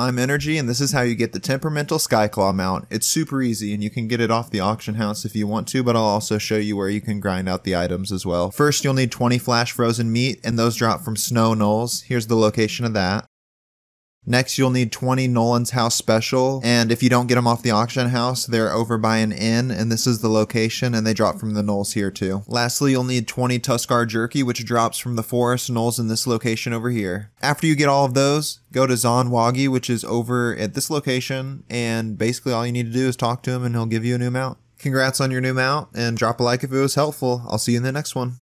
I'm Energy, and this is how you get the Temperamental Skyclaw mount. It's super easy, and you can get it off the auction house if you want to, but I'll also show you where you can grind out the items as well. First, you'll need 20 flash frozen meat, and those drop from Snow Gnolls. Here's the location of that. Next, you'll need 20 Gnolan's House Special, and if you don't get them off the auction house, they're over by an inn, and this is the location, and they drop from the Gnolls here too. Lastly, you'll need 20 Tuskarr Jerky, which drops from the Forest Gnolls in this location over here. After you get all of those, go to Zon'Wogi, which is over at this location, and basically all you need to do is talk to him, and he'll give you a new mount. Congrats on your new mount, and drop a like if it was helpful. I'll see you in the next one.